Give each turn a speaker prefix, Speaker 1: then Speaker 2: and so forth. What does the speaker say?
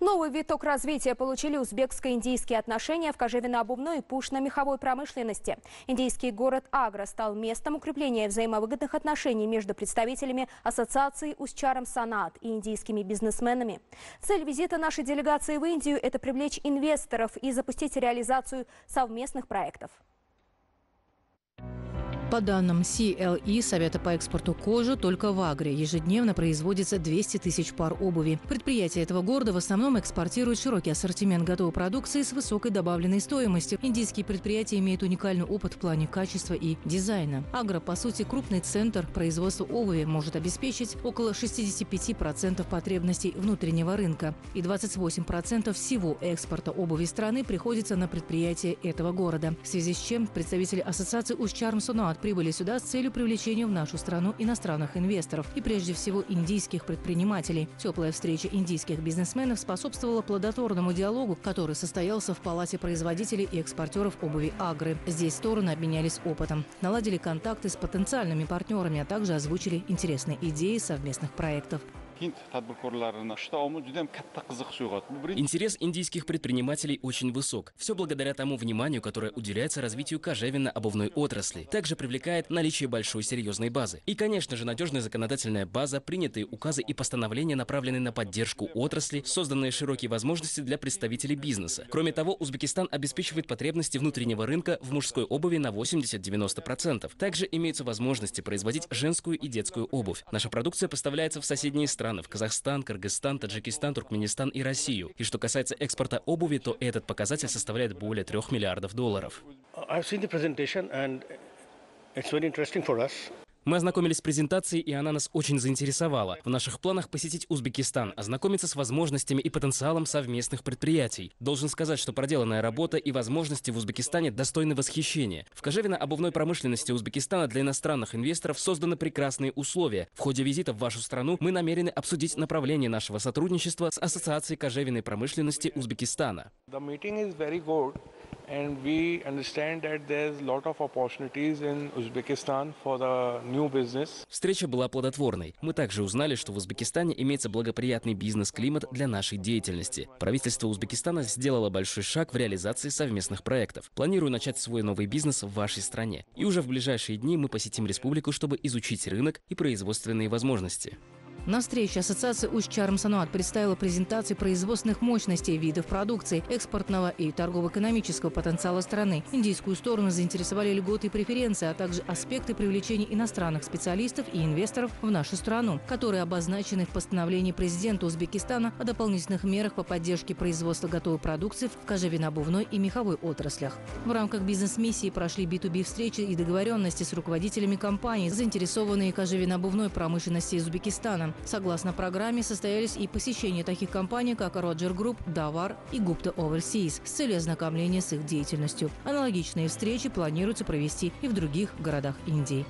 Speaker 1: Новый виток развития получили узбекско-индийские отношения в кожевенно-обувной и пушно-меховой промышленности. Индийский город Агра стал местом укрепления взаимовыгодных отношений между представителями ассоциации Усчаром Санат и индийскими бизнесменами. Цель визита нашей делегации в Индию – это привлечь инвесторов и запустить реализацию совместных проектов.
Speaker 2: По данным CLE, Совета по экспорту кожи, только в Агре ежедневно производится 200 тысяч пар обуви. Предприятия этого города в основном экспортируют широкий ассортимент готовой продукции с высокой добавленной стоимостью. Индийские предприятия имеют уникальный опыт в плане качества и дизайна. Агра, по сути, крупный центр производства обуви, может обеспечить около 65% потребностей внутреннего рынка. И 28% всего экспорта обуви страны приходится на предприятия этого города. В связи с чем представители ассоциации Ушчарм Сунуат прибыли сюда с целью привлечения в нашу страну иностранных инвесторов и прежде всего индийских предпринимателей. Теплая встреча индийских бизнесменов способствовала плодотворному диалогу, который состоялся в Палате производителей и экспортеров обуви «Агры». Здесь стороны обменялись опытом, наладили контакты с потенциальными партнерами, а также озвучили интересные идеи совместных проектов.
Speaker 3: Интерес индийских предпринимателей очень высок. Все благодаря тому вниманию, которое уделяется развитию кожевенно-обувной отрасли. Также привлекает наличие большой серьезной базы. И, конечно же, надежная законодательная база, принятые указы и постановления, направленные на поддержку отрасли, созданные широкие возможности для представителей бизнеса. Кроме того, Узбекистан обеспечивает потребности внутреннего рынка в мужской обуви на 80-90%. Также имеются возможности производить женскую и детскую обувь. Наша продукция поставляется в соседние страны страны – в Казахстан, Кыргызстан, Таджикистан, Туркменистан и Россию. И что касается экспорта обуви, то этот показатель составляет более 3 миллиардов долларов. Мы ознакомились с презентацией, и она нас очень заинтересовала. В наших планах посетить Узбекистан, ознакомиться с возможностями и потенциалом совместных предприятий. Должен сказать, что проделанная работа и возможности в Узбекистане достойны восхищения. В кожевенно-обувной промышленности Узбекистана для иностранных инвесторов созданы прекрасные условия. В ходе визита в вашу страну мы намерены обсудить направление нашего сотрудничества с Ассоциацией кожевенной промышленности Узбекистана.
Speaker 4: And we understand that there's lot of opportunities in Uzbekistan for the new business.
Speaker 3: Встреча была плодотворной. Мы также узнали, что в Узбекистане имеется благоприятный бизнес-климат для нашей деятельности. Правительство Узбекистана сделало большой шаг в реализации совместных проектов. Планирую начать свой новый бизнес в вашей стране. И уже в ближайшие дни мы посетим республику, чтобы изучить рынок и производственные возможности.
Speaker 2: На встрече Ассоциация Усть-Чарм Сануат представила презентации производственных мощностей видов продукции, экспортного и торгово-экономического потенциала страны. Индийскую сторону заинтересовали льготы и преференции, а также аспекты привлечения иностранных специалистов и инвесторов в нашу страну, которые обозначены в постановлении президента Узбекистана о дополнительных мерах по поддержке производства готовой продукции в кожевенно-обувной и меховой отраслях. В рамках бизнес-миссии прошли B2B встречи и договоренности с руководителями компаний, заинтересованные кожевенно-обувной промышленности Узбекистана. Согласно программе, состоялись и посещения таких компаний, как Roger Group, Dawar и Gupta Overseas с целью ознакомления с их деятельностью. Аналогичные встречи планируется провести и в других городах Индии.